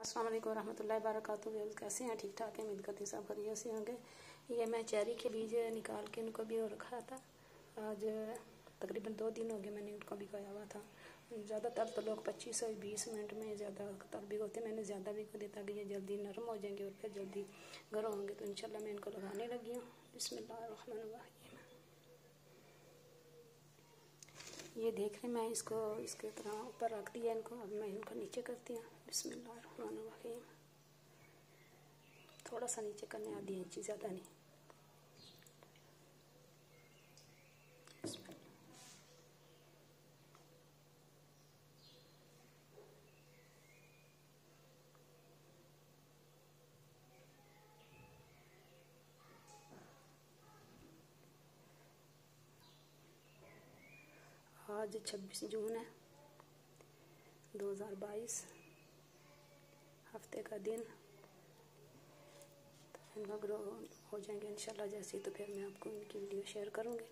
अस्सलाम वालेकुम रहमतुल्लाहि वबरकातुहू। कैसे हैं? ठीक ठाक है? उम्मीद करती सब बढ़िया से होंगे। ये मैं चेरी के बीज निकाल के उनको भी और रखा था। आज तकरीबन दो दिन हो गए मैंने उनको भिगोया हुआ था। ज़्यादातर तो लोग पच्चीस और बीस मिनट में ज़्यादा ज़्यादातर भिगोते मैंने ज़्यादा भिगो दिया ताकि ये जल्दी नरम हो जाएँगे और फिर जल्दी गर्म होंगे। तो इंशाल्लाह मैं इनको लगाने लगी हूँ। बिस्मिल्लाह ये देख रहे मैं इसको, इसके तरह ऊपर रख दिया इनको, अब मैं इनको नीचे करती हूँ। बिस्मिल्लाहिर्रहमानिर्रहीम थोड़ा सा नीचे करने आधी इंची ज़्यादा नहीं। आज 26 जून है 2022 हफ़्ते का दिन। तो ग्रो हो जाएँगे इंशाल्लाह जैसे तो फिर मैं आपको इनकी वीडियो शेयर करूँगी।